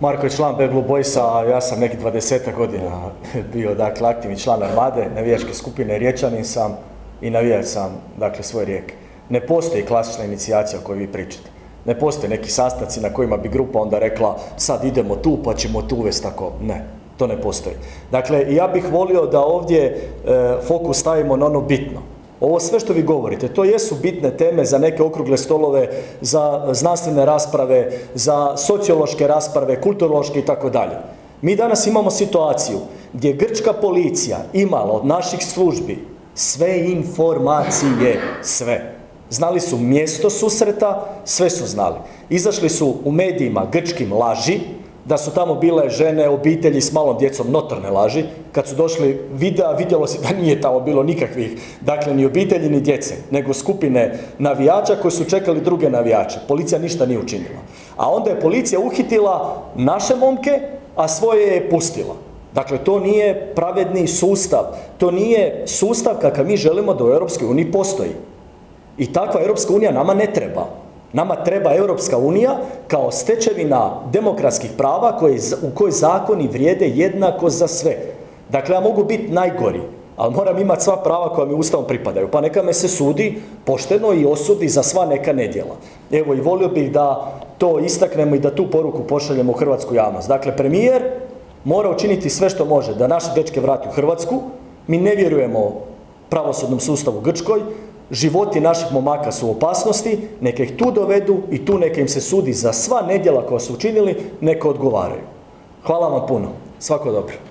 Marko je član Blue Boysa, a ja sam neki 20 godina bio dakle aktivni član armade, navijačke skupine, riječanin sam i navijač sam dakle svoje rijeke. Ne postoji klasična inicijacija o kojoj vi pričate. Ne postoje neki sastanci na kojima bi grupa onda rekla sad idemo tu pa ćemo tu uvesti tako. Ne, to ne postoji. Dakle, ja bih volio da ovdje e, fokus stavimo na ono bitno. Ovo sve što vi govorite, to jesu bitne teme za neke okrugle stolove, za znanstvene rasprave, za sociološke rasprave, kulturološke i tako dalje. Mi danas imamo situaciju gdje grčka policija imala od naših službi sve informacije, sve. Znali su mjesto susreta, sve su znali. Izašli su u medijima grčkim laži, da su tamo bile žene, obitelji s malom djecom, notorne laži. Kad su došli videa, vidjelo se da nije tamo bilo nikakvih, dakle, ni obitelji, ni djece, nego skupine navijača koji su čekali druge navijače. Policija ništa nije učinila. A onda je policija uhitila naše momke, a svoje je pustila. Dakle, to nije pravedni sustav. To nije sustav kakav mi želimo da u uniji postoji. I takva unija nama ne treba. Nama treba Europska unija kao stečevina demokratskih prava u kojoj zakoni vrijede jednako za sve. Dakle, ja mogu biti najgori, ali moram imati sva prava koja mi ustavom pripadaju. Pa neka me se sudi pošteno i osudi za sva neka nedjela. Evo i volio bih da to istaknemo i da tu poruku pošaljemo u hrvatsku javnost. Dakle, premijer mora učiniti sve što može da naše dečke vrati u Hrvatsku. Mi ne vjerujemo pravosudnom sustavu Grčkoj, životi naših momaka su u opasnosti, neka ih tu dovedu i tu neka im se sudi za sva nedjela koja su učinili, neka odgovaraju. Hvala vam puno. Svako dobro.